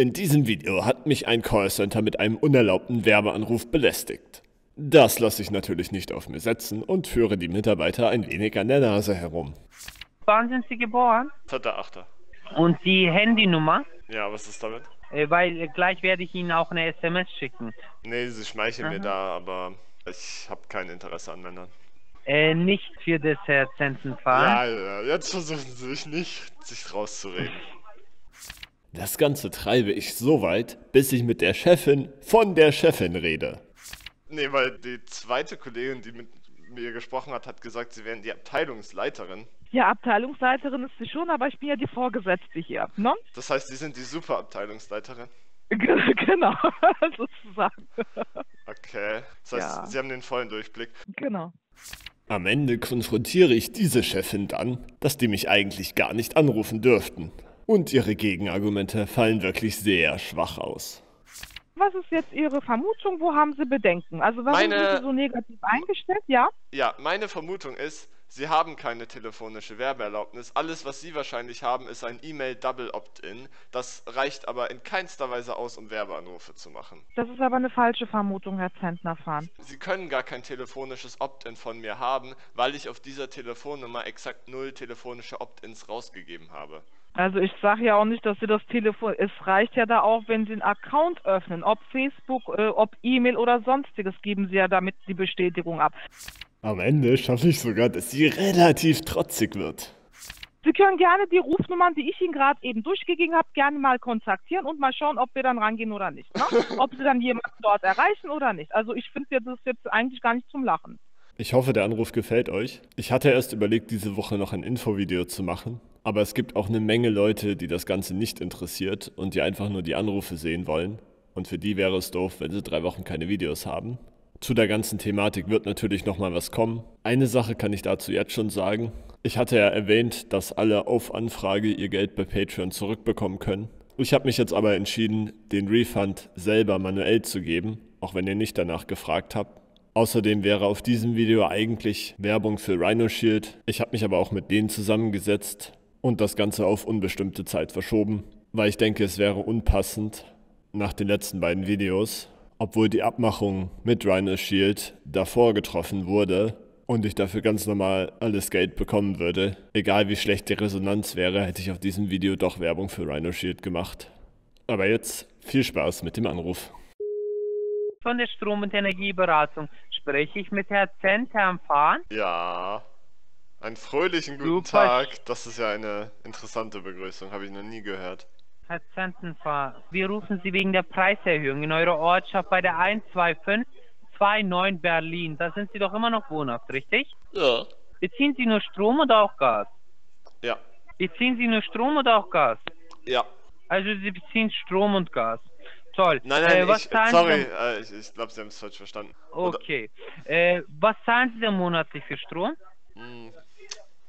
In diesem Video hat mich ein Callcenter mit einem unerlaubten Werbeanruf belästigt. Das lasse ich natürlich nicht auf mir setzen und führe die Mitarbeiter ein wenig an der Nase herum. Wann sind Sie geboren? Dritter Achter. Und die Handynummer? Ja, was ist damit? Äh, weil äh, gleich werde ich Ihnen auch eine SMS schicken. Nee, sie schmeicheln mir Aha. da, aber ich habe kein Interesse an Männern. Äh, nicht für das. Ja, ja, jetzt versuchen sie sich nicht, sich rauszureden. Das Ganze treibe ich so weit, bis ich mit der Chefin von der Chefin rede. Nee, weil die zweite Kollegin, die mit mir gesprochen hat, hat gesagt, sie wären die Abteilungsleiterin. Ja, Abteilungsleiterin ist sie schon, aber ich bin ja die Vorgesetzte hier, ne? Das heißt, sie sind die Superabteilungsleiterin. Genau, sozusagen. Okay. Das heißt, Ja. sie haben den vollen Durchblick. Genau. Am Ende konfrontiere ich diese Chefin dann, dass die mich eigentlich gar nicht anrufen dürften. Und ihre Gegenargumente fallen wirklich sehr schwach aus. Was ist jetzt Ihre Vermutung? Wo haben Sie Bedenken? Also warum Meine- sind Sie so negativ eingestellt? Ja? Ja, meine Vermutung ist, sie haben keine telefonische Werbeerlaubnis. Alles, was sie wahrscheinlich haben, ist ein E-Mail-Double Opt-in. Das reicht aber in keinster Weise aus, um Werbeanrufe zu machen. Das ist aber eine falsche Vermutung, Herr Zentner-Fahren. Sie können gar kein telefonisches Opt-in von mir haben, weil ich auf dieser Telefonnummer exakt null telefonische Opt-ins rausgegeben habe. Also ich sage ja auch nicht, dass Sie das Telefon... Es reicht ja da auch, wenn Sie einen Account öffnen. Ob Facebook, äh, ob E-Mail oder sonstiges, geben Sie ja damit die Bestätigung ab. Am Ende schaffe ich sogar, dass sie relativ trotzig wird. Sie können gerne die Rufnummern, die ich Ihnen gerade eben durchgegeben habe, gerne mal kontaktieren und mal schauen, ob wir dann rangehen oder nicht. Ne? ob Sie dann jemanden dort erreichen oder nicht. Also ich finde das ist jetzt eigentlich gar nicht zum Lachen. Ich hoffe, der Anruf gefällt euch. Ich hatte erst überlegt, diese Woche noch ein Infovideo zu machen, aber es gibt auch eine Menge Leute, die das Ganze nicht interessiert und die einfach nur die Anrufe sehen wollen. Und für die wäre es doof, wenn sie drei Wochen keine Videos haben. Zu der ganzen Thematik wird natürlich nochmal was kommen. Eine Sache kann ich dazu jetzt schon sagen. Ich hatte ja erwähnt, dass alle auf Anfrage ihr Geld bei Patreon zurückbekommen können. Ich habe mich jetzt aber entschieden, den Refund selber manuell zu geben, auch wenn ihr nicht danach gefragt habt. Außerdem wäre auf diesem Video eigentlich Werbung für Rhino Shield. Ich habe mich aber auch mit denen zusammengesetzt und das Ganze auf unbestimmte Zeit verschoben, weil ich denke, es wäre unpassend nach den letzten beiden Videos, obwohl die Abmachung mit Rhino Shield davor getroffen wurde und ich dafür ganz normal alles Geld bekommen würde. Egal wie schlecht die Resonanz wäre, hätte ich auf diesem Video doch Werbung für Rhino Shield gemacht. Aber jetzt viel Spaß mit dem Anruf. Von der Strom- und Energieberatung spreche ich mit Herrn Zentenfahren. Ja. Einen fröhlichen guten Super. Tag. Das ist ja eine interessante Begrüßung, habe ich noch nie gehört. Herr Zentenfahren, wir rufen Sie wegen der Preiserhöhung in eurer Ortschaft bei der 12529 Berlin. Da sind Sie doch immer noch wohnhaft, richtig? Ja. Beziehen Sie nur Strom oder auch Gas? Ja. Beziehen Sie nur Strom oder auch Gas? Ja. Also Sie beziehen Strom und Gas. Toll. Nein, nein, äh, was ich, sorry, Sie äh, ich, ich glaube, Sie haben es falsch verstanden. Okay. Äh, was zahlen Sie denn monatlich für Strom? Hm,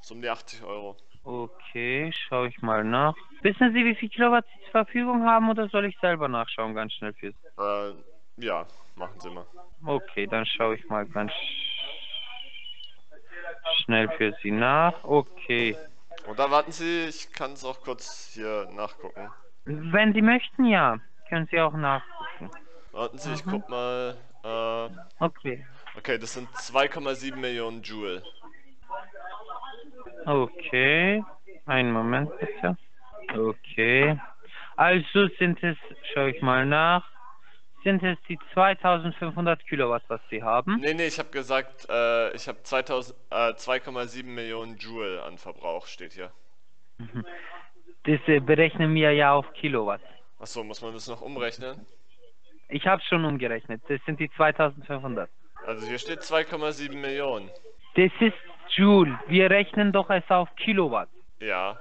so um die 80 Euro. Okay, schaue ich mal nach. Wissen Sie, wie viel Kilowatt Sie zur Verfügung haben oder soll ich selber nachschauen, ganz schnell für Sie? Äh, ja, machen Sie mal. Okay, dann schaue ich mal ganz schnell für Sie nach. Okay. Oder warten Sie, ich kann es auch kurz hier nachgucken. Wenn Sie möchten, ja. Können Sie auch nachgucken. Warten Sie, ich Mhm. guck mal. Äh, Okay. okay, das sind 2,7 Millionen Joule. Okay. Einen Moment bitte. Okay. Also sind es, schaue ich mal nach, sind es die 2500 Kilowatt, was Sie haben? Nee, nee, ich habe gesagt, äh, ich habe 2000 äh, 2,7 Millionen Joule an Verbrauch, steht hier. Das äh, berechnen wir ja auf Kilowatt. Achso, muss man das noch umrechnen? Ich habe schon umgerechnet. Das sind die 2500. Also hier steht 2,7 Millionen. Das ist Joule. Wir rechnen doch es auf Kilowatt. Ja.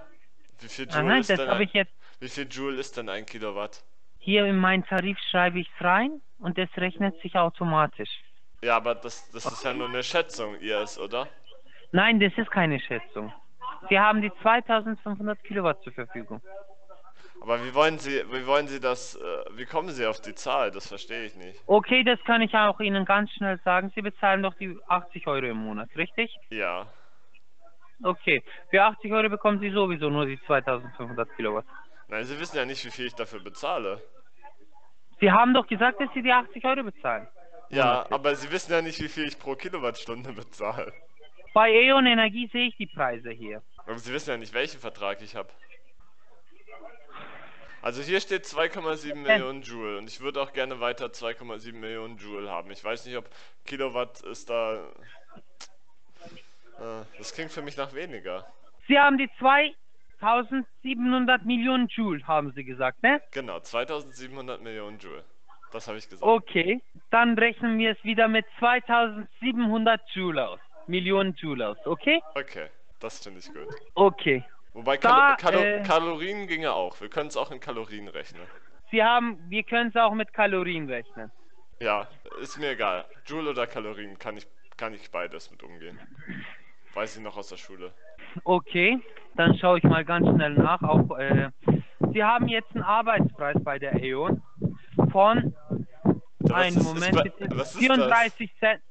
Wie viel Joule Aha, ist denn ein, jetzt Wie viel Joule ist denn ein Kilowatt? hier in meinen Tarif schreibe ich es rein und das rechnet sich automatisch. Ja, aber das, das ist ja nur eine Schätzung, ihr ist, oder? Nein, das ist keine Schätzung. Sie haben die 2500 Kilowatt zur Verfügung. Aber wie wollen Sie, wie wollen Sie das, äh, wie kommen Sie auf die Zahl? Das verstehe ich nicht. Okay, das kann ich auch Ihnen ganz schnell sagen. Sie bezahlen doch die 80 Euro im Monat, richtig? Ja. Okay, für 80 Euro bekommen Sie sowieso nur die 2500 Kilowatt. Nein, Sie wissen ja nicht, wie viel ich dafür bezahle. Sie haben doch gesagt, dass Sie die 80 Euro bezahlen. Ja, aber Sie wissen ja nicht, wie viel ich pro Kilowattstunde bezahle. Bei E.ON Energie sehe ich die Preise hier. Aber Sie wissen ja nicht, welchen Vertrag ich habe. Also hier steht 2,7 Millionen Joule und ich würde auch gerne weiter 2,7 Millionen Joule haben. Ich weiß nicht, ob Kilowatt ist da... Äh, Das klingt für mich nach weniger. Sie haben die 2700 Millionen Joule, haben Sie gesagt, ne? Genau, 2700 Millionen Joule. Das habe ich gesagt. Okay, dann rechnen wir es wieder mit 2700 Joule aus. Millionen Joule aus, okay? Okay, das finde ich gut. Okay. Wobei Da, Kalo Kalo äh, Kalorien ginge auch. Wir können es auch in Kalorien rechnen. Sie haben, wir können es auch mit Kalorien rechnen. Ja, ist mir egal. Joule oder Kalorien kann ich, kann ich beides mit umgehen. Weiß ich noch aus der Schule. Okay, dann schaue ich mal ganz schnell nach. Auch, äh, Sie haben jetzt einen Arbeitspreis bei der E.ON von, Was einen ist- ist Moment bei- bitte, was ist 34 Cent.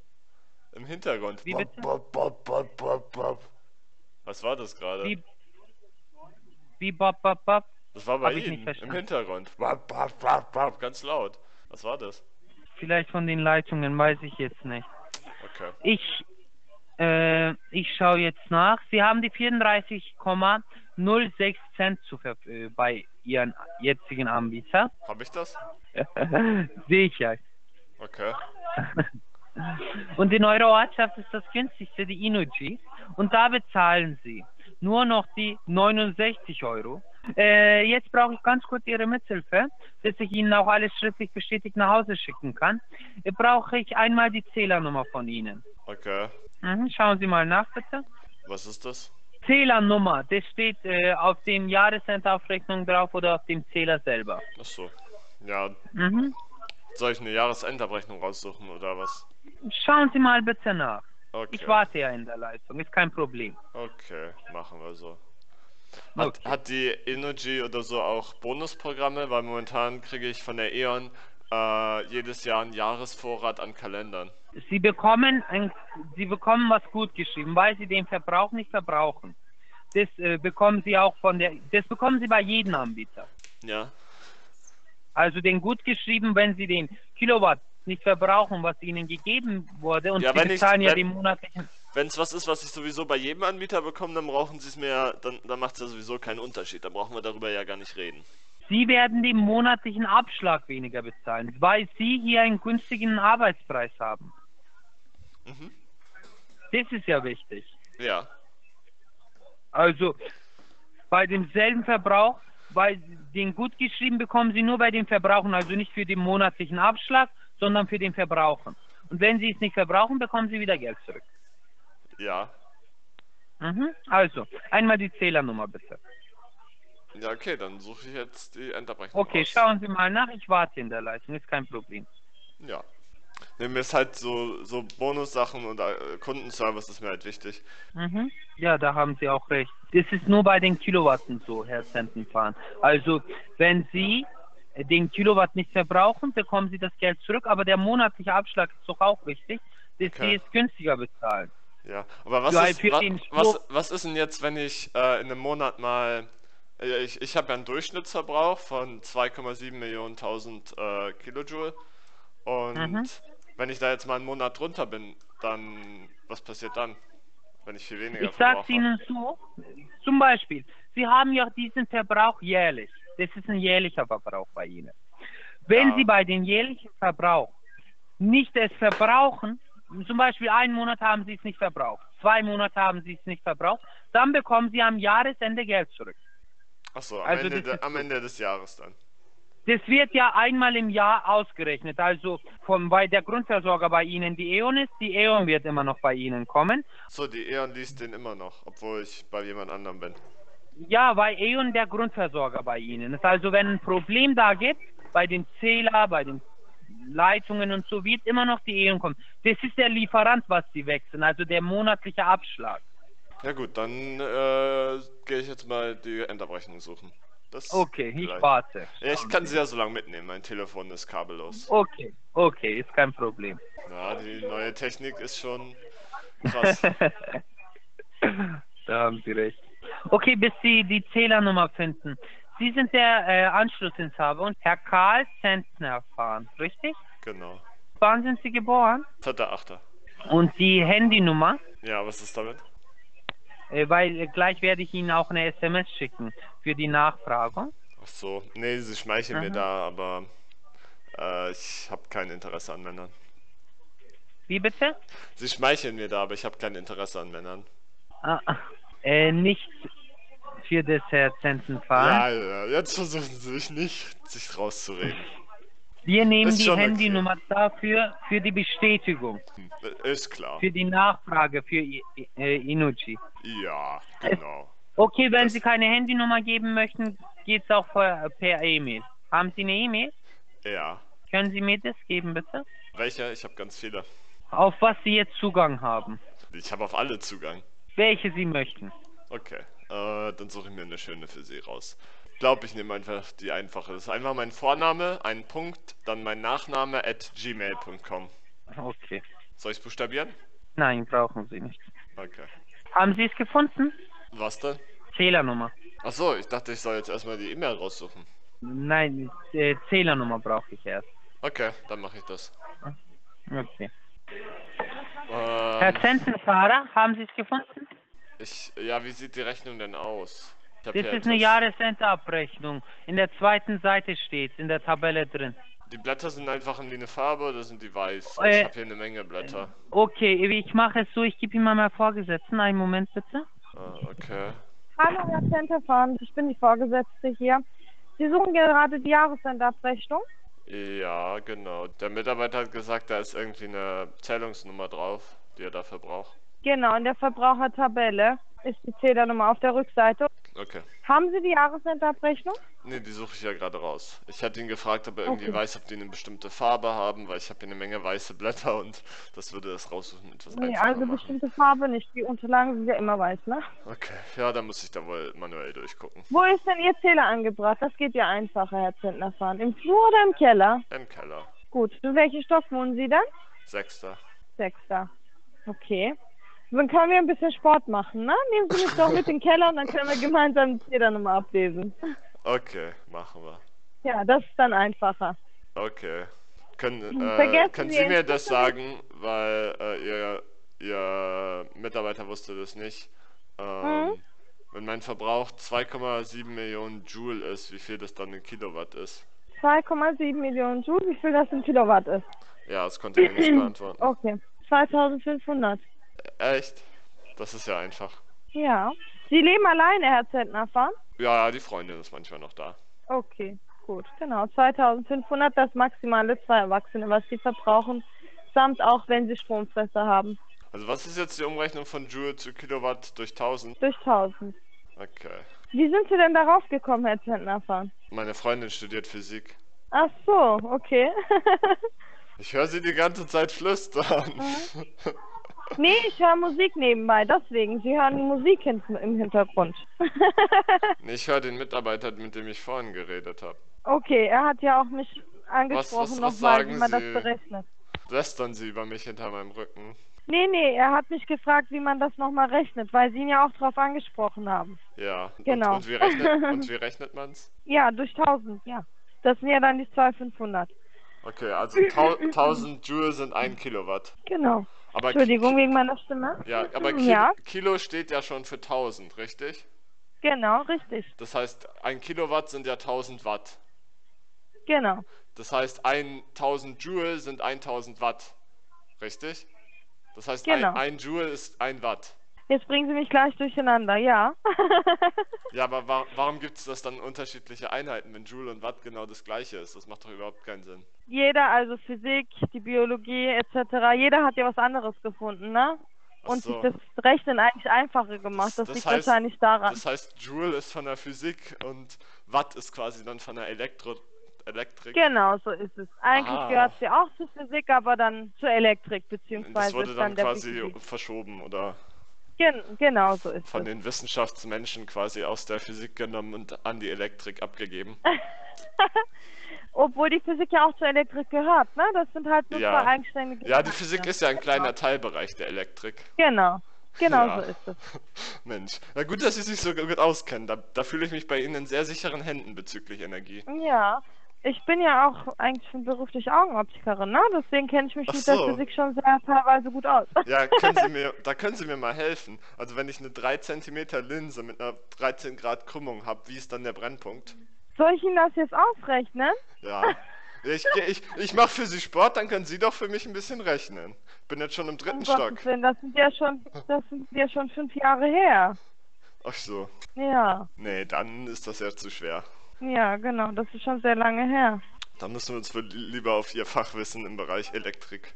Im Hintergrund. Wie bitte? Bop, bop, bop, bop, bop. Was war das gerade? Wie, bop, bop, bop. Das war bei ich Ihnen im. Hintergrund. Bop, bop, bop, bop. Ganz laut. Was war das? Vielleicht von den Leitungen, weiß ich jetzt nicht. Okay. Ich, äh, ich schaue jetzt nach. Sie haben die 34,06 Cent zu äh, bei Ihren jetzigen Anbieter. Habe ich das? Sicher. Okay. Und in eurer Ortschaft ist das günstigste die Inuji. Und da bezahlen Sie nur noch die 69 Euro. Äh, jetzt brauche ich ganz kurz Ihre Mithilfe, dass ich Ihnen auch alles schriftlich bestätigt nach Hause schicken kann. Äh, brauche ich einmal die Zählernummer von Ihnen. Okay. Mhm, schauen Sie mal nach, bitte. Was ist das? Zählernummer, das steht äh, auf dem Jahresendaufrechnung drauf oder auf dem Zähler selber. Ach so. Ja, Mhm. soll ich eine Jahresendabrechnung raussuchen oder was? Schauen Sie mal bitte nach. Okay. Ich warte ja in der Leitung, ist kein Problem. Okay, machen wir so. Hat, Okay. hat die Energy oder so auch Bonusprogramme? Weil momentan kriege ich von der E.ON äh, jedes Jahr einen Jahresvorrat an Kalendern. Sie bekommen ein, Sie bekommen was gut geschrieben, weil Sie den Verbrauch nicht verbrauchen. Das äh, bekommen Sie auch von der, das bekommen Sie bei jedem Anbieter. Ja? Also den gut geschrieben, wenn Sie den Kilowatt nicht verbrauchen, was Ihnen gegeben wurde, und Ja, Sie wenn ich- bezahlen ja wenn- den monatlichen. Wenn es was ist, was ich sowieso bei jedem Anbieter bekomme, dann brauchen sie es mir, dann, dann macht es ja sowieso keinen Unterschied. Dann brauchen wir darüber ja gar nicht reden. Sie werden den monatlichen Abschlag weniger bezahlen, weil Sie hier einen günstigen Arbeitspreis haben. Mhm. Das ist ja wichtig. Ja. Also bei demselben Verbrauch, bei den gut geschrieben bekommen Sie nur bei den Verbrauchen, also nicht für den monatlichen Abschlag, sondern für den Verbrauchen. Und wenn Sie es nicht verbrauchen, bekommen Sie wieder Geld zurück. Ja. Mhm. Also, einmal die Zählernummer bitte. Ja, okay, dann suche ich jetzt die Endabrechnung Okay, raus. schauen Sie mal nach, ich warte in der Leitung, ist kein Problem. Ja. Nee, mir ist halt so, so Bonussachen und äh, Kundenservice ist mir halt wichtig. Mhm. Ja, da haben Sie auch recht. Das ist nur bei den Kilowatten so, Herr Zentenfahren. Also, wenn Sie den Kilowatt nicht verbrauchen, bekommen Sie das Geld zurück, aber der monatliche Abschlag ist doch auch wichtig, dass Okay. Sie es günstiger bezahlen. Ja, aber was, ist, wa, was, was ist denn jetzt, wenn ich äh, in einem Monat mal. äh, Ich, ich habe ja einen Durchschnittsverbrauch von 2,7 Millionen tausend äh, Kilojoule. Und Mhm. wenn ich da jetzt mal einen Monat drunter bin, dann. Was passiert dann? Wenn ich viel weniger Ich sage? Ihnen so, zum Beispiel, Sie haben ja diesen Verbrauch jährlich. Das ist ein jährlicher Verbrauch bei Ihnen. Wenn Ja. Sie bei dem jährlichen Verbrauch nicht es verbrauchen, zum Beispiel einen Monat haben Sie es nicht verbraucht, zwei Monate haben Sie es nicht verbraucht, dann bekommen Sie am Jahresende Geld zurück. Achso, am, also Ende, de, am. Ende des Jahres dann. Das wird ja einmal im Jahr ausgerechnet. Also von bei der Grundversorger bei Ihnen die E.ON ist, die E.ON wird immer noch bei Ihnen kommen. So, die E.ON liest den immer noch, obwohl ich bei jemand anderem bin. Ja, weil E.ON der Grundversorger bei Ihnen ist. Also wenn ein Problem da gibt, bei den Zähler, bei den Leitungen und so, wird immer noch die E.ON kommen. Das ist der Lieferant, was Sie wechseln, also der monatliche Abschlag. Ja gut, dann äh, gehe ich jetzt mal die Endabrechnung suchen. Das Okay, ich gleich. warte. Ja, ich kann sie ja so lange mitnehmen. Mein Telefon ist kabellos. Okay, okay, ist kein Problem. Ja, die neue Technik ist schon krass. da haben Sie recht. Okay, bis Sie die Zählernummer finden. Sie sind der äh, Anschlussinhaber und Herr Karl Zentner fahren, richtig? Genau. Wann sind Sie geboren? Vierter, achter. Und die Handynummer? Ja, was ist damit? Äh, weil äh, gleich werde ich Ihnen auch eine SMS schicken für die Nachfrage. Ach so. Nee, sie schmeicheln mir Aha. da, aber äh, ich habe kein Interesse an Männern. Wie bitte? Sie schmeicheln mir da, aber ich habe kein Interesse an Männern. Ah, äh, nicht für das Herr Zentner fahren. Ja, ja, jetzt versuchen sie sich nicht, sich rauszureden. Wir nehmen Ist die schon okay. Handynummer dafür für die Bestätigung, Hm, Ist klar. für die Nachfrage für I äh, Inuchi. Ja, genau. Okay, wenn Das- Sie keine Handynummer geben möchten, geht's auch per, per E-Mail. Haben Sie eine E-Mail? Ja. Können Sie mir das geben, bitte? Welcher? Ich habe ganz viele. Auf was Sie jetzt Zugang haben. Ich habe auf alle Zugang. Welche Sie möchten. Okay, äh, dann suche ich mir eine schöne für Sie raus. Ich glaube, ich nehme einfach die einfache. Das ist einfach mein Vorname, ein Punkt, dann mein Nachname at gmail.com. Okay. Soll ich buchstabieren? Nein, brauchen Sie nicht. Okay. Haben Sie es gefunden? Was denn? Zählernummer. Achso, ich dachte, ich soll jetzt erstmal die E-Mail raussuchen. Nein, äh, Zählernummer brauche ich erst. Okay, dann mache ich das. Okay. Ähm, Herr Zentenfahrer, haben Sie es gefunden? ich, ja, wie sieht die Rechnung denn aus? Das ist eine etwas- Jahresendabrechnung. In der zweiten Seite steht in der Tabelle drin. Die Blätter sind einfach in wie eine Farbe oder sind die weiß? Äh, ich habe hier eine Menge Blätter. Okay, ich mache es so, ich gebe Ihnen mal meinen Vorgesetzten. Einen Moment bitte. Ah, okay. Hallo, Herr Centerfahren, ich bin die Vorgesetzte hier. Sie suchen gerade die Jahresendabrechnung. Ja, genau. Der Mitarbeiter hat gesagt, da ist irgendwie eine Zählungsnummer drauf, die er dafür braucht. Genau, in der Verbrauchertabelle ist die Zählernummer auf der Rückseite. Okay. Haben Sie die Jahresendabrechnung? Nee, die suche ich ja gerade raus. Ich hatte ihn gefragt, ob er irgendwie Okay. weiß, ob die eine bestimmte Farbe haben, weil ich habe hier eine Menge weiße Blätter und das würde das Raussuchen etwas Nee, einfacher also machen. bestimmte Farbe nicht. Die Unterlagen sind ja immer weiß, ne? Okay, ja, dann muss ich da wohl manuell durchgucken. Wo ist denn Ihr Zähler angebracht? Das geht ja einfacher, Herr Zentnerfahren. Im Flur oder im Keller? Im Keller. Gut. In welchem Stock wohnen Sie dann? Sechster. Sechster. Okay. Dann können wir ein bisschen Sport machen, ne? Nehmen Sie mich doch mit in den Keller und dann können wir gemeinsam die Zählernummer ablesen. Okay, machen wir. Ja, das ist dann einfacher. Okay. Können, äh, können Sie mir das sagen, weil äh, ihr, ihr Mitarbeiter wusste das nicht. Ähm, Mhm. Wenn mein Verbrauch 2,7 Millionen Joule ist, wie viel das dann in Kilowatt ist? 2,7 Millionen Joule, wie viel das in Kilowatt ist. Ja, das konnte mir nicht beantworten. Okay. 2500. Echt? Das ist ja einfach. Ja. Sie leben alleine, Herr Zentnerfahren? Ja, die Freundin ist manchmal noch da. Okay, gut. Genau. 2500, das maximale zwei Erwachsene, was Sie verbrauchen. Samt auch, wenn Sie Stromfresser haben. Also was ist jetzt die Umrechnung von Joule zu Kilowatt durch 1000? Durch 1000. Okay. Wie sind Sie denn darauf gekommen, Herr Zentnerfahren? Meine Freundin studiert Physik. Ach so, okay. Ich höre sie die ganze Zeit flüstern. Nee, ich höre Musik nebenbei, deswegen. Sie hören Musik hin im Hintergrund. Nee, ich höre den Mitarbeiter, mit dem ich vorhin geredet habe. okay, er hat ja auch mich angesprochen nochmal, wie man das berechnet. Lästern sie über mich hinter meinem Rücken. Nee, nee, er hat mich gefragt, wie man das nochmal rechnet, weil Sie ihn ja auch drauf angesprochen haben. Ja. Genau. Und, und wie rechnet, und wie rechnet man's? Ja, durch 1000, ja. Das sind ja dann die 2500. Okay, also tau 1000 Joule sind 1 Kilowatt. Genau. Aber Entschuldigung Ki wegen meiner Stimme. ja, aber Ki Ja, Kilo steht ja schon für 1000, richtig? genau, richtig. Das heißt, ein Kilowatt sind ja 1000 Watt. Genau. Das heißt, 1000 Joule sind 1000 Watt. Richtig? Das heißt, Genau. ein, ein Joule ist ein Watt. Jetzt bringen Sie mich gleich durcheinander, ja. Ja, aber wa warum gibt es das dann unterschiedliche Einheiten, wenn Joule und Watt genau das gleiche ist? Das macht doch überhaupt keinen Sinn. jeder, also Physik, die Biologie etc., jeder hat ja was anderes gefunden, ne? Ach Und so. sich das Rechnen eigentlich einfacher gemacht. Das, Das- das liegt heißt- wahrscheinlich daran. Das heißt, Joule ist von der Physik und Watt ist quasi dann von der Elektro Elektrik. Genau, so ist es. Eigentlich Ah. gehört sie auch zur Physik, aber dann zur Elektrik, beziehungsweise das wurde dann der quasi Physik. verschoben oder Gen genau so ist von es. den Wissenschaftsmenschen quasi aus der Physik genommen und an die Elektrik abgegeben. Obwohl die Physik ja auch zur Elektrik gehört, ne? Das sind halt nur Ja. zwei eigenständige Ja, die. Physik ist ja ein kleiner Teilbereich der Elektrik. Genau. Genau Ja. so ist es. Mensch, na gut, dass Sie sich so gut auskennen. Da, da fühle ich mich bei Ihnen in sehr sicheren Händen bezüglich Energie. Ja. Ich bin ja auch eigentlich schon beruflich Augenoptikerin, ne? Deswegen kenne ich mich Ach mit so. der Physik schon sehr teilweise gut aus. Ja, können Sie mir, da können Sie mir mal helfen. Also wenn ich eine 3 cm Linse mit einer 13 Grad Krümmung habe, wie ist dann der Brennpunkt? Soll ich Ihnen das jetzt ausrechnen? Ja. Ich, ich, ich mache für Sie Sport, dann können Sie doch für mich ein bisschen rechnen. Bin jetzt schon im Um dritten Stock. Gottes Willen, das sind ja schon, das sind ja schon fünf Jahre her. Ach so. Ja, Nee, dann ist das ja zu schwer. Ja, genau, das ist schon sehr lange her. Da müssen wir uns wohl lieber auf Ihr Fachwissen im Bereich Elektrik.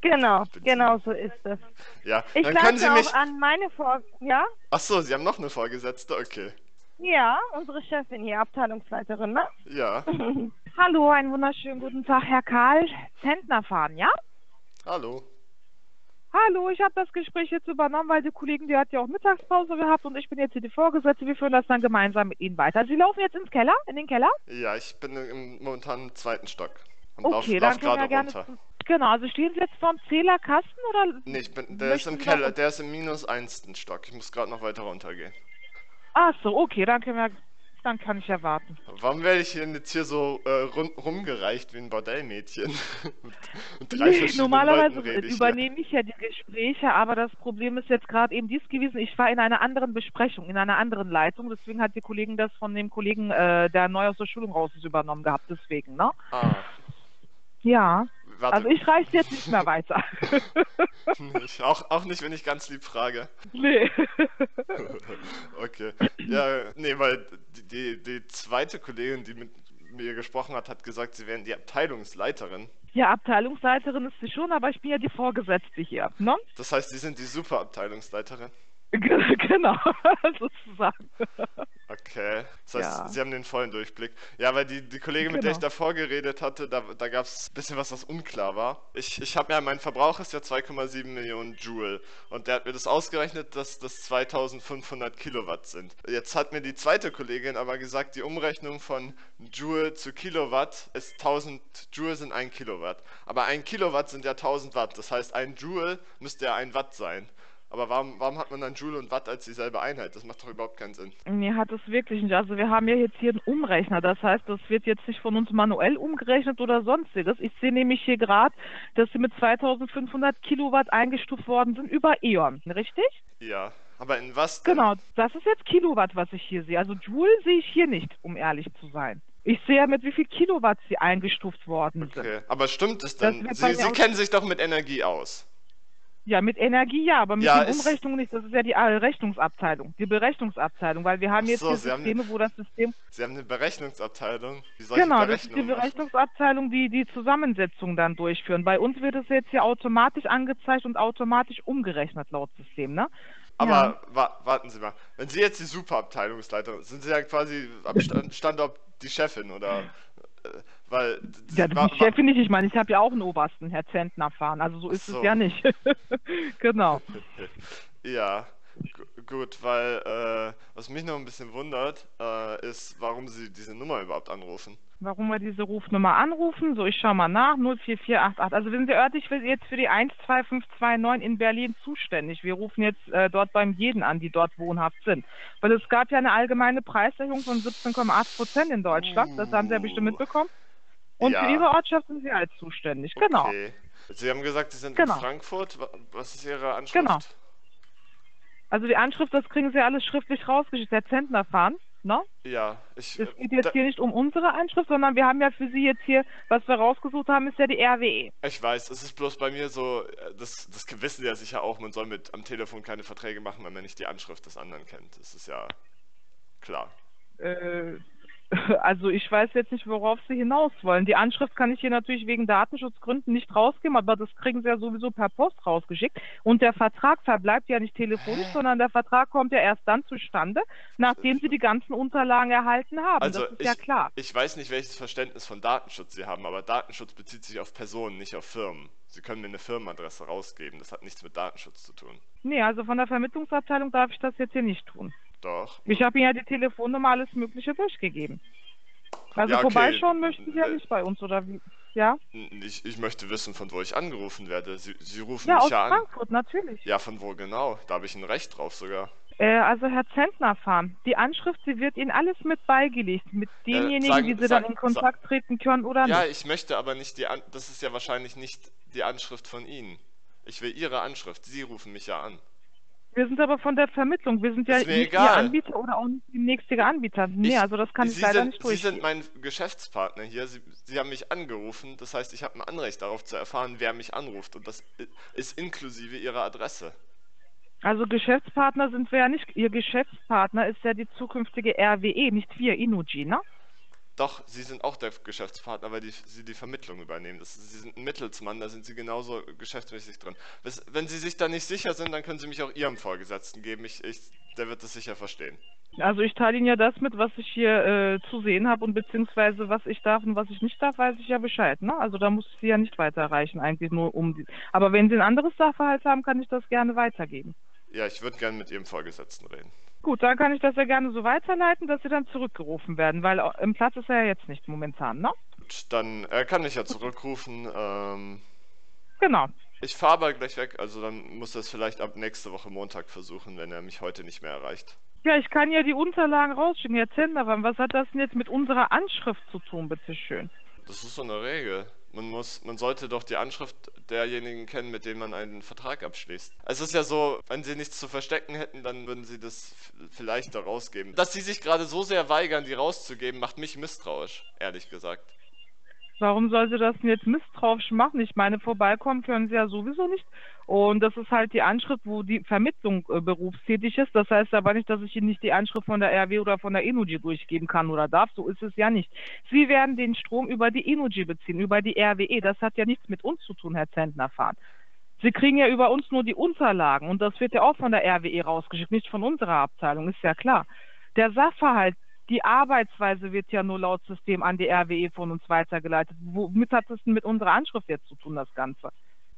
Genau, Bitte. genau so ist es. Ja, Ich dann können Sie auch mich. an meine Vor... Ja? Ach so, Sie haben noch eine Vorgesetzte? Okay. Ja, unsere Chefin hier, Abteilungsleiterin, ne? Ja. Hallo, einen wunderschönen guten Tag, Herr Karl. Zentner fahren, ja? Hallo. Hallo, ich habe das Gespräch jetzt übernommen, weil die Kollegin, die hat ja auch Mittagspause gehabt und ich bin jetzt hier die Vorgesetzte. Wir führen das dann gemeinsam mit Ihnen weiter. Sie laufen jetzt ins Keller, in den Keller? Ja, ich bin im momentan im zweiten Stock. Und Okay, lauf, lauf gerade runter. zum- Genau, also stehen Sie jetzt vorm Zählerkasten oder... Nee, ich bin, der ist im Keller, der ist im minus einsten Stock. Ich muss gerade noch weiter runtergehen. Ach so, okay, dann können wir... Dann kann ich ja warten. Warum werde ich denn jetzt hier so äh, rum, rumgereicht wie ein Bordellmädchen? Nee, normalerweise ich übernehme ich ja die Gespräche, aber das Problem ist jetzt gerade eben dies gewesen. Ich war in einer anderen Besprechung, in einer anderen Leitung. Deswegen hat die Kollegin das von dem Kollegen, äh, der neu aus der Schulung raus ist, übernommen gehabt. Deswegen, ne? Ah, Ja. Warte. Also ich reiche jetzt nicht mehr weiter. nicht. Auch, auch nicht, wenn ich ganz lieb frage. nee. Okay. Ja, nee, weil die, die, die zweite Kollegin, die mit mir gesprochen hat, hat gesagt, sie wären die Abteilungsleiterin. Ja, Abteilungsleiterin ist sie schon, aber ich bin ja die Vorgesetzte hier, ne? Das heißt, sie sind die Superabteilungsleiterin. Genau, sozusagen. Okay. Das heißt, Ja. Sie haben den vollen Durchblick. Ja, weil die, die Kollegin, mit der ich Genau. davor geredet hatte, da, da gab es ein bisschen was, was unklar war. Ich, ich habe ja, mein Verbrauch ist ja 2,7 Millionen Joule. Und der hat mir das ausgerechnet, dass das 2500 Kilowatt sind. Jetzt hat mir die zweite Kollegin aber gesagt, die Umrechnung von Joule zu Kilowatt ist 1000 Joule sind ein Kilowatt. Aber ein Kilowatt sind ja 1000 Watt. Das heißt, ein Joule müsste ja ein Watt sein. Aber warum, warum hat man dann Joule und Watt als dieselbe Einheit? Das macht doch überhaupt keinen Sinn. Nee, hat es wirklich nicht. Also wir haben ja jetzt hier einen Umrechner. Das heißt, das wird jetzt nicht von uns manuell umgerechnet oder sonstiges. Ich sehe nämlich hier gerade, dass sie mit 2500 Kilowatt eingestuft worden sind über E.ON. Richtig? Ja, aber in was denn? Genau. Das ist jetzt Kilowatt, was ich hier sehe. Also Joule sehe ich hier nicht, um ehrlich zu sein. Ich sehe ja, mit wie viel Kilowatt sie eingestuft worden sind. Okay, aber stimmt es Das denn? Sie, Sie kennen sich doch mit Energie aus. Ja, mit Energie ja, aber mit Ja, den Umrechnungen nicht. Das ist ja die Rechnungsabteilung, die Berechnungsabteilung, weil wir haben jetzt so, hier Systeme, wo das System Sie haben eine Berechnungsabteilung, die solche Genau, das ist die. Berechnungsabteilung, die die Zusammensetzung dann durchführen. Bei uns wird es jetzt hier automatisch angezeigt und automatisch umgerechnet laut System, ne? Aber Ja. wa warten Sie mal, wenn Sie jetzt die Superabteilungsleiterin sind, Sie ja quasi am Stand Standort die Chefin oder weil Ja, wa- die Chefin nicht, ich meine, ich habe ja auch einen Obersten, Herr Zentner, fahren, also so ist so. es ja nicht. genau. Ja, gu- gut, weil äh, was mich noch ein bisschen wundert, äh, ist, warum Sie diese Nummer überhaupt anrufen. Warum wir diese Rufnummer anrufen, so ich schau mal nach, 04488. Also wir sind wir örtlich jetzt für die 12529 in Berlin zuständig. Wir rufen jetzt äh, dort beim jeden an, die dort wohnhaft sind. Weil es gab ja eine allgemeine Preiserhöhung von 17,8 Prozent in Deutschland, das haben Sie ja bestimmt mitbekommen. Und Ja. für Ihre Ortschaft sind Sie halt zuständig, genau. Okay. Sie haben gesagt, Sie sind Genau. in Frankfurt. Wa- Was ist Ihre Anschrift? Genau. Also die Anschrift, das kriegen Sie alles schriftlich rausgeschickt. Der Zentner fahren, ne? Ja, ich. Es äh, geht jetzt da- hier nicht um unsere Anschrift, sondern wir haben ja für Sie jetzt hier, was wir rausgesucht haben, ist ja die RWE. Ich weiß, es ist bloß bei mir so, äh, das, das wissen Sie ja sicher auch, man soll mit am Telefon keine Verträge machen, wenn man nicht die Anschrift des anderen kennt. Das ist ja klar. Äh, also ich weiß jetzt nicht, worauf Sie hinaus wollen. Die Anschrift kann ich hier natürlich wegen Datenschutzgründen nicht rausgeben, aber das kriegen Sie ja sowieso per Post rausgeschickt. Und der Vertrag verbleibt ja nicht telefonisch, sondern der Vertrag kommt ja erst dann zustande, nachdem Sie die ganzen Unterlagen erhalten haben. Also das ist ich, ja klar. ich weiß nicht, welches Verständnis von Datenschutz Sie haben, aber Datenschutz bezieht sich auf Personen, nicht auf Firmen. Sie können mir eine Firmenadresse rausgeben, das hat nichts mit Datenschutz zu tun. Nee, also von der Vermittlungsabteilung darf ich das jetzt hier nicht tun. Doch. Ich habe Ihnen ja die Telefonnummer, alles Mögliche durchgegeben. Also Ja, okay. vorbeischauen möchten Sie ja Äh, nicht bei uns, oder wie? ja? Ich, ich möchte wissen, von wo ich angerufen werde. Sie, Sie rufen Ja, mich aus ja an. Frankfurt, natürlich. Ja, von wo genau? Da habe ich ein Recht drauf sogar. Äh, also Herr Zentner fahren. Die Anschrift, sie wird Ihnen alles mit beigelegt, mit denjenigen, sagen- wie Sie sag- dann in Kontakt treten können oder Ja, nicht. ich möchte aber nicht die An das ist ja wahrscheinlich nicht die Anschrift von Ihnen. Ich will Ihre Anschrift. Sie rufen mich ja an. Wir sind aber von der Vermittlung. Wir sind ja nicht Ihr. Anbieter oder auch nicht Ihr nächstiger Anbieter. Nee, Ich- also das kann ich Sie leider sind, nicht Sie sind mein Geschäftspartner hier. Sie, Sie haben mich angerufen. Das heißt, ich habe ein Anrecht darauf zu erfahren, wer mich anruft. Und das ist inklusive Ihrer Adresse. Also Geschäftspartner sind wir ja nicht. Ihr Geschäftspartner ist ja die zukünftige RWE, nicht wir, Inuji, ne? Doch, Sie sind auch der Geschäftspartner, weil die, Sie die Vermittlung übernehmen. Das, Sie sind ein Mittelsmann, da sind Sie genauso geschäftsmäßig drin. Wenn Sie sich da nicht sicher sind, dann können Sie mich auch Ihrem Vorgesetzten geben. Ich, ich, der wird das sicher verstehen. Also ich teile Ihnen ja das mit, was ich hier äh, zu sehen habe und beziehungsweise was ich darf und was ich nicht darf, weiß ich ja Bescheid. Ne? Also da muss ich Sie ja nicht weiterreichen, eigentlich nur um die. Aber wenn Sie ein anderes Sachverhalt haben, kann ich das gerne weitergeben. Ja, ich würde gerne mit Ihrem Vorgesetzten reden. Gut, dann kann ich das ja gerne so weiterleiten, dass Sie dann zurückgerufen werden, weil äh, im Platz ist er ja jetzt nicht momentan, ne? Gut, dann er kann mich ja zurückrufen. Ähm, Genau. ich fahre aber gleich weg, also dann muss er es vielleicht ab nächste Woche Montag versuchen, wenn er mich heute nicht mehr erreicht. Ja, ich kann ja die Unterlagen rausschicken. Herr Zendermann, was hat das denn jetzt mit unserer Anschrift zu tun, bitteschön? Das ist so eine Regel. Man muss, man sollte doch die Anschrift derjenigen kennen, mit denen man einen Vertrag abschließt. Es ist ja so, wenn sie nichts zu verstecken hätten, dann würden sie das vielleicht da rausgeben. Dass sie sich gerade so sehr weigern, die rauszugeben, macht mich misstrauisch, ehrlich gesagt. Warum soll sie das denn jetzt misstrauisch machen? Ich meine, vorbeikommen können sie ja sowieso nicht. Und das ist halt die Anschrift, wo die Vermittlung äh, berufstätig ist. Das heißt aber nicht, dass ich Ihnen nicht die Anschrift von der RW oder von der Energy durchgeben kann oder darf. So ist es ja nicht. Sie werden den Strom über die Energy beziehen, über die RWE. Das hat ja nichts mit uns zu tun, Herr Zentner fahren. Sie kriegen ja über uns nur die Unterlagen und das wird ja auch von der RWE rausgeschickt, nicht von unserer Abteilung, ist ja klar. Der Sachverhalt, die Arbeitsweise wird ja nur laut System an die RWE von uns weitergeleitet. Womit hat das denn mit unserer Anschrift jetzt zu tun, das Ganze?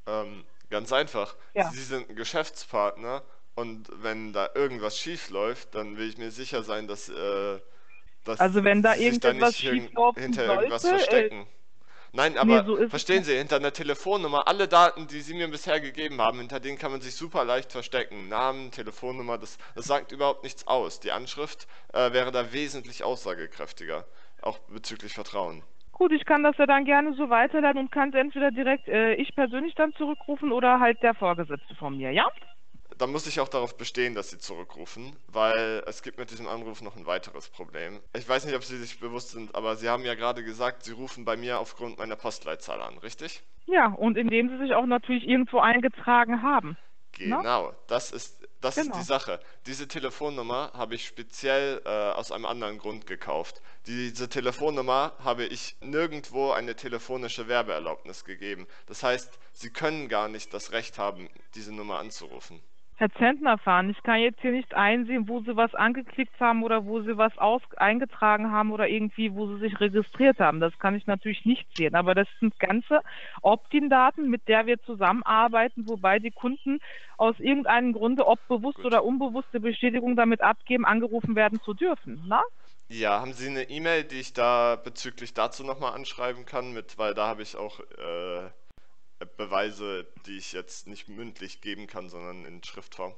Ähm, ganz einfach. Ja. Sie sind ein Geschäftspartner und wenn da irgendwas schief läuft, dann will ich mir sicher sein, dass, äh, dass Also wenn da sich da irgendetwas nicht hin- schieflaufen hinter sollte, irgendwas äh, verstecken. Nein, aber so ist es verstehen. Sie, hinter einer Telefonnummer, alle Daten, die Sie mir bisher gegeben haben, hinter denen kann man sich super leicht verstecken. Namen, Telefonnummer, das, das sagt überhaupt nichts aus. Die Anschrift äh, wäre da wesentlich aussagekräftiger, auch bezüglich Vertrauen. Gut, ich kann das ja dann gerne so weiterleiten und kann es entweder direkt äh, ich persönlich dann zurückrufen oder halt der Vorgesetzte von mir, ja? Dann muss ich auch darauf bestehen, dass Sie zurückrufen, weil es gibt mit diesem Anruf noch ein weiteres Problem. Ich weiß nicht, ob Sie sich bewusst sind, aber Sie haben ja gerade gesagt, Sie rufen bei mir aufgrund meiner Postleitzahl an, richtig? Ja, und indem sie sich auch natürlich irgendwo eingetragen haben. Genau, das ist das ist Genau. die Sache. Diese Telefonnummer habe ich speziell äh, aus einem anderen Grund gekauft. Diese Telefonnummer habe ich nirgendwo eine telefonische Werbeerlaubnis gegeben. Das heißt, Sie können gar nicht das Recht haben, diese Nummer anzurufen. Herr Zentner ich kann jetzt hier nicht einsehen, wo Sie was angeklickt haben oder wo Sie was aus eingetragen haben oder irgendwie, wo Sie sich registriert haben. Das kann ich natürlich nicht sehen. Aber das sind ganze Opt-in-Daten, mit der wir zusammenarbeiten, wobei die Kunden aus irgendeinem Grunde, ob bewusst Gut. oder unbewusste Bestätigung damit abgeben, angerufen werden zu dürfen. Na? Ja, haben Sie eine E-Mail, die ich da bezüglich dazu nochmal anschreiben kann, mit, weil da habe ich auch äh, Beweise, die ich jetzt nicht mündlich geben kann, sondern in Schriftform.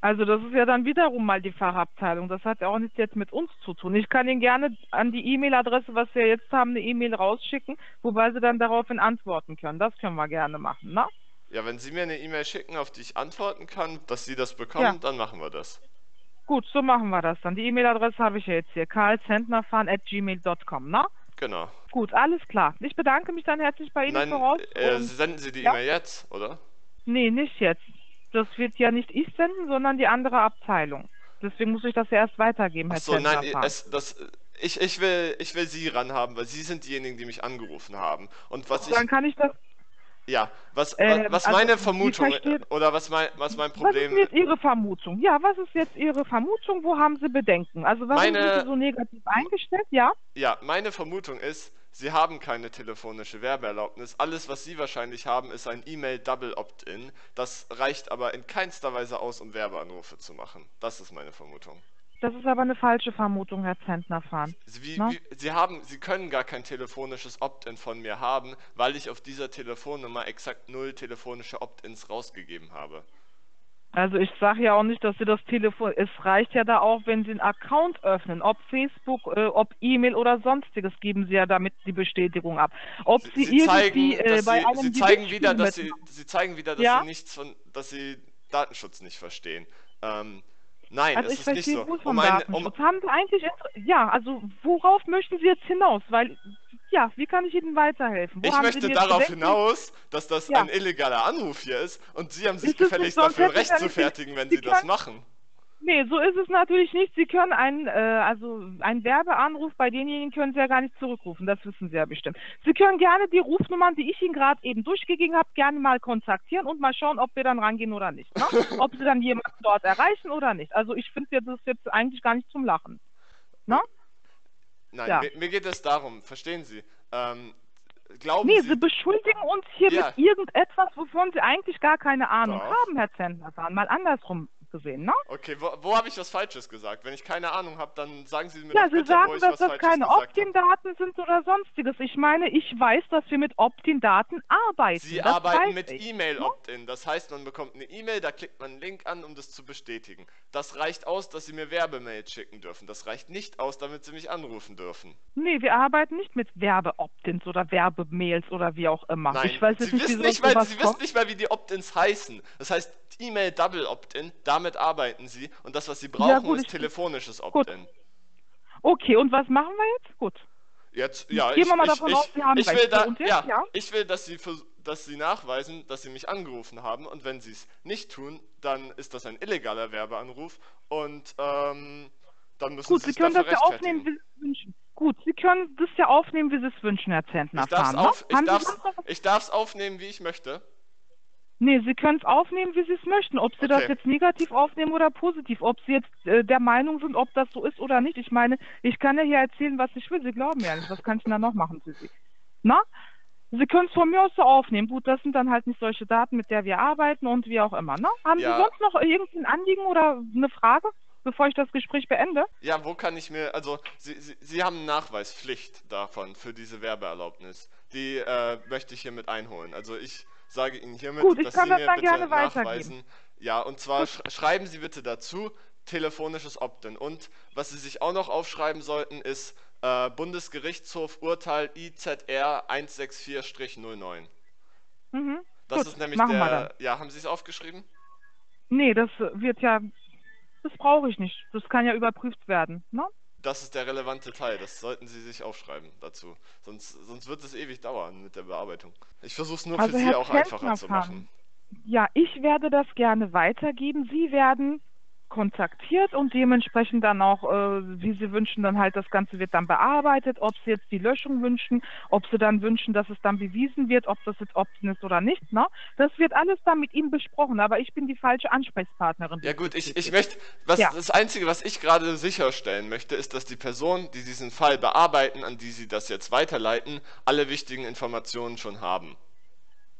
Also das ist ja dann wiederum mal die Fachabteilung. Das hat ja auch nichts jetzt mit uns zu tun. Ich kann Ihnen gerne an die E-Mail-Adresse, was wir jetzt haben, eine E-Mail rausschicken, wobei Sie dann daraufhin antworten können. Das können wir gerne machen, ne? Ja, wenn Sie mir eine E-Mail schicken, auf die ich antworten kann, dass Sie das bekommen, Ja. dann machen wir das. Gut, so machen wir das dann. Die E-Mail-Adresse habe ich ja jetzt hier. karlzentnerfahren.gmail.com, ne? Genau. Gut, alles klar. Ich bedanke mich dann herzlich bei Ihnen Nein, voraus. äh, senden Sie die Ja. E-Mail jetzt, oder? nee, nicht jetzt. Das wird ja nicht ich senden, sondern die andere Abteilung. Deswegen muss ich das ja erst weitergeben, Herr Achso, nein, Zentnerfahren. es, das, ich, ich, will, ich will Sie ranhaben, weil Sie sind diejenigen, die mich angerufen haben. Und was ich, Dann kann ich das ja, was, Ähm, was also, meine Vermutung, verstehen- oder was mein, was mein Was ist Problem, jetzt Ihre Vermutung? Ja, was ist jetzt Ihre Vermutung? Wo haben Sie Bedenken? Also warum Meine- sind Sie so negativ eingestellt? Ja? ja, meine Vermutung ist, Sie haben keine telefonische Werbeerlaubnis. Alles, was Sie wahrscheinlich haben, ist ein E-Mail-Double Opt-in. Das reicht aber in keinster Weise aus, um Werbeanrufe zu machen. Das ist meine Vermutung. Das ist aber eine falsche Vermutung, Herr Zentner fahren. Sie, wie, Sie, haben, Sie können gar kein telefonisches Opt-in von mir haben, weil ich auf dieser Telefonnummer exakt null telefonische Opt-ins rausgegeben habe. Also ich sage ja auch nicht, dass Sie das Telefon. Es reicht ja da auch, wenn Sie einen Account öffnen, ob Facebook, äh, ob E-Mail oder sonstiges, geben Sie ja damit die Bestätigung ab. Ob Sie, Sie zeigen, irgendwie äh, dass bei Sie, einem Sie zeigen wieder, dass Sie. Sie zeigen wieder, dass Ja? Sie nichts von, dass Sie Datenschutz nicht verstehen. Ähm, nein, Also es ich ist nicht so. Um ein, um, Haben Sie eigentlich, ja, also worauf möchten Sie jetzt hinaus? Weil, ja, wie kann ich Ihnen weiterhelfen? Wo ich möchte darauf hinaus, dass das Ja. ein illegaler Anruf hier ist und Sie haben sich gefälligst sonst dafür recht zu fertigen, wenn Sie Sie das machen. Nee, so ist es natürlich nicht. Sie können einen, äh, also einen Werbeanruf bei denjenigen können Sie ja gar nicht zurückrufen. Das wissen Sie ja bestimmt. Sie können gerne die Rufnummern, die ich Ihnen gerade eben durchgegeben habe, gerne mal kontaktieren und mal schauen, ob wir dann rangehen oder nicht. Ne? ob Sie dann jemanden dort erreichen oder nicht. Also ich finde das ist jetzt eigentlich gar nicht zum Lachen. Ne? Nein, Ja. mir, mir geht es darum, verstehen Sie? Ähm, glauben Nee, Sie, Sie beschuldigen uns hier Ja. mit irgendetwas, wovon Sie eigentlich gar keine Ahnung Doch. haben, Herr Zentner. Mal andersrum gesehen, ne? Okay, wo, wo habe ich was Falsches gesagt? Wenn ich keine Ahnung habe, dann sagen Sie mir Ja, Sie bitte, sagen, dass das keine. Opt-in-Daten sind oder sonstiges. Ich meine, ich weiß, dass wir mit Opt-in-Daten arbeiten. Sie das arbeiten mit ich. E-Mail Opt-in. Das heißt, man bekommt eine E-Mail, da klickt man einen Link an, um das zu bestätigen. Das reicht aus, dass Sie mir Werbemails schicken dürfen. Das reicht nicht aus, damit Sie mich anrufen dürfen. Nee, wir arbeiten nicht mit Werbe-Opt-ins oder Werbemails oder wie auch immer. Nein, ich weiß jetzt Sie, nicht, wissen nicht sowas Sie wissen nicht mal, wie die Opt-ins heißen. Das heißt E-Mail Double Opt-in, damit arbeiten Sie. Und das, was Sie brauchen, gut, ist telefonisches. Opt-in. Okay, und was machen wir jetzt? Gut. Jetzt, ja, Gehen ich, wir mal ich, davon ich, aus, Sie haben ich recht. will da, jetzt? ja, Ja. ich will, dass Sie, dass Sie nachweisen, dass Sie mich angerufen haben und wenn Sie es nicht tun, dann ist das ein illegaler Werbeanruf und ähm, dann müssen Gut, Sie Sie können das ja aufnehmen, wie Sie es wünschen. Gut, Sie können das ja aufnehmen, wie Sie es wünschen, Herr Zentner. Ich darf es ne? auf, darf's aufnehmen, wie ich möchte. Nee, Sie können es aufnehmen, wie Sie es möchten. Ob Sie das Okay. jetzt negativ aufnehmen oder positiv. Ob Sie jetzt äh, der Meinung sind, ob das so ist oder nicht. Ich meine, ich kann ja hier erzählen, was ich will. Sie glauben ja nicht. Was kann ich denn da noch machen für Sie? Na? Sie können es von mir aus so aufnehmen. Gut, das sind dann halt nicht solche Daten, mit der wir arbeiten und wie auch immer. Ne? Haben Ja. Sie sonst noch irgendein Anliegen oder eine Frage, bevor ich das Gespräch beende? Ja, wo kann ich mir, also Sie, Sie, Sie haben eine Nachweispflicht davon für diese Werbeerlaubnis. Die äh, möchte ich hiermit einholen. Also ich sage Ihnen hiermit, Gut, dass Sie das mir dann bitte nachweisen. Ja, und zwar sch schreiben Sie bitte dazu telefonisches Opt-in. Und was Sie sich auch noch aufschreiben sollten, ist äh, Bundesgerichtshof Urteil IZR 164-09. Mhm. Das Gut, ist nämlich der. Ja, haben Sie es aufgeschrieben? Nee, das wird ja, das brauche ich nicht. Das kann ja überprüft werden. Ne? Das ist der relevante Teil, das sollten Sie sich aufschreiben dazu. Sonst, sonst wird es ewig dauern mit der Bearbeitung. Ich versuche es nur Also für Sie Herr auch Zentner einfacher zu machen. Ja, ich werde das gerne weitergeben. Sie werden kontaktiert und dementsprechend dann auch, äh, wie Sie wünschen, dann halt das Ganze wird dann bearbeitet, ob Sie jetzt die Löschung wünschen, ob Sie dann wünschen, dass es dann bewiesen wird, ob das jetzt Opt-in ist oder nicht. Ne? Das wird alles dann mit Ihnen besprochen, aber ich bin die falsche Ansprechpartnerin. Ja gut, ich, ich möchte, was, Ja. das Einzige, was ich gerade sicherstellen möchte, ist, dass die Personen, die diesen Fall bearbeiten, an die Sie das jetzt weiterleiten, alle wichtigen Informationen schon haben.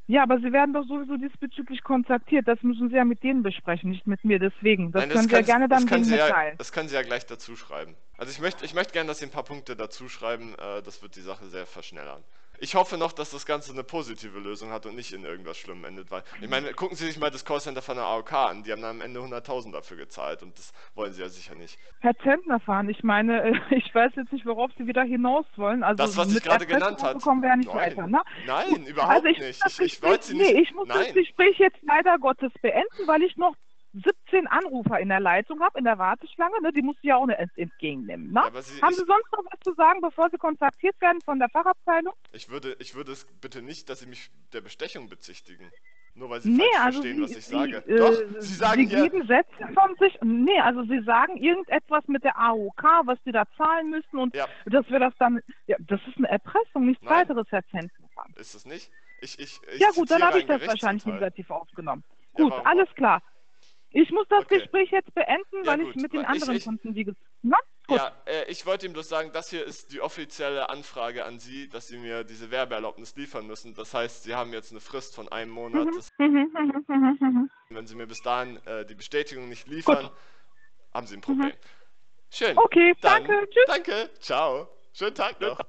Ja, aber Sie werden doch sowieso diesbezüglich kontaktiert. Das müssen Sie ja mit denen besprechen, nicht mit mir. Deswegen, das Nein, können Sie ja gerne das dann denen Sie ja, mitteilen. Das können Sie ja gleich dazu schreiben. Also ich möchte, ich möchte gerne, dass Sie ein paar Punkte dazu schreiben. Äh, das wird die Sache sehr verschnellern. Ich hoffe noch, dass das Ganze eine positive Lösung hat und nicht in irgendwas Schlimmem endet, weil ich meine, gucken Sie sich mal das Callcenter von der AOK an. Die haben dann am Ende 100.000 dafür gezahlt und das wollen Sie ja sicher nicht. Herr Zentner fahren, ich meine, äh, ich weiß jetzt nicht, worauf Sie wieder hinaus wollen. Also Das, was ich mit gerade Erpressung genannt habe. kommen wir ja nicht Nein, weiter, ne? nein, überhaupt also ich nicht. Das Ich, ich Gespräch, Sie nicht. Nee, ich muss das nein. Gespräch jetzt leider Gottes beenden, weil ich noch 17 Anrufer in der Leitung habe, in der Warteschlange, ne? Die muss ich ja auch ent entgegennehmen, ne? Ja, Sie, Haben ich, Sie sonst noch was zu sagen, bevor Sie kontaktiert werden von der Fachabteilung? ich, würde, ich würde es bitte nicht, dass Sie mich der Bestechung bezichtigen. Nur weil Sie Nee, also verstehen, Sie, was ich Sie, sage. äh, Doch, Sie sagen Sie ja. geben Sätze von sich. Nee, also Sie sagen irgendetwas mit der AOK, was Sie da zahlen müssen und Ja. dass wir das dann. Ja, das ist eine Erpressung, nichts Nein. weiteres, Herr Zentner. Ist es nicht? Ich, ich, ich Ja gut, dann habe ich das wahrscheinlich negativ aufgenommen. Ja, Gut, warum- alles klar. Ich muss das Okay. Gespräch jetzt beenden, Ja, weil gut, ich mit den weil ich- anderen ich- Kunden, wie gesagt. Gut. Ja, äh, ich wollte ihm bloß sagen, das hier ist die offizielle Anfrage an Sie, dass Sie mir diese Werbeerlaubnis liefern müssen. Das heißt, Sie haben jetzt eine Frist von einem Monat. Mhm, mhm, mhm, mhm. wenn Sie mir bis dahin äh, die Bestätigung nicht liefern, haben Sie ein Problem. Schön. Okay, Dann, danke. Tschüss. Danke. Ciao. Schönen Tag noch.